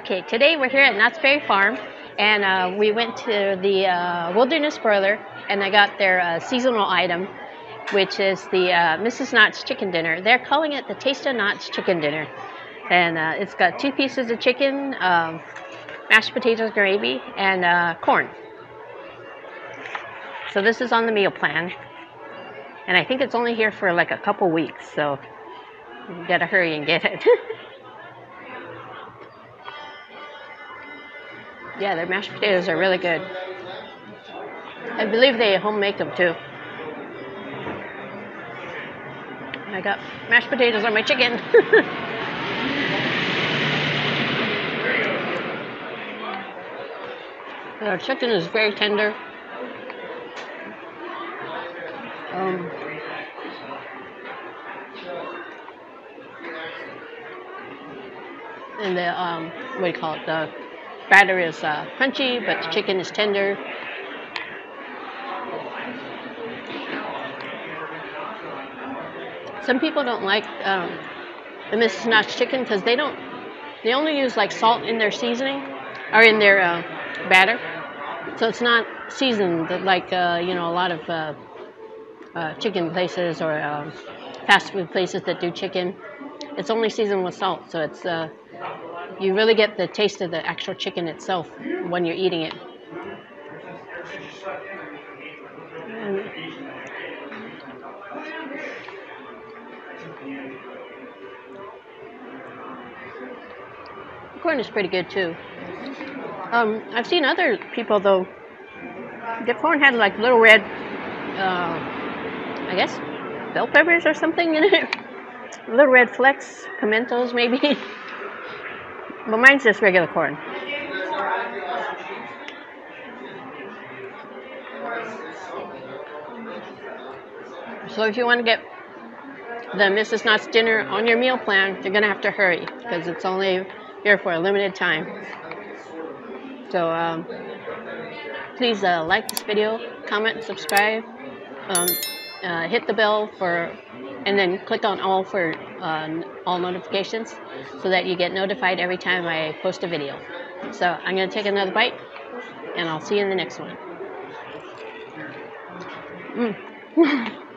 Okay, today we're here at Knott's Berry Farm, and uh, we went to the uh, Wilderness Broiler, and I got their uh, seasonal item, which is the uh, Mrs. Knott's Chicken Dinner. They're calling it the Taste of Knott's Chicken Dinner, and uh, it's got two pieces of chicken, um, mashed potatoes, gravy, and uh, corn. So this is on the meal plan, and I think it's only here for like a couple weeks, so you gotta hurry and get it. Yeah, their mashed potatoes are really good. I believe they home make them too. I got mashed potatoes on my chicken. Our chicken is very tender. Um, and the um, what do you call it? The batter is uh, crunchy, but the chicken is tender. Some people don't like um, the Mrs. Knott's chicken because they don't. They only use like salt in their seasoning or in their uh, batter, so it's not seasoned like uh, you know a lot of uh, uh, chicken places or um, fast food places that do chicken. It's only seasoned with salt, so it's uh, you really get the taste of the actual chicken itself when you're eating it. The corn is pretty good too. Um, I've seen other people though. The corn had like little red, uh, I guess, bell peppers or something in it. little red flecks, pimentos maybe. But mine's just regular corn. So if you want to get the Mrs. Knott's dinner on your meal plan, you're going to have to hurry because it's only here for a limited time. So um, please uh, like this video, comment, subscribe, um, uh, hit the bell for and then click on all for uh, all notifications so that you get notified every time I post a video. So I'm going to take another bite and I'll see you in the next one. Mm.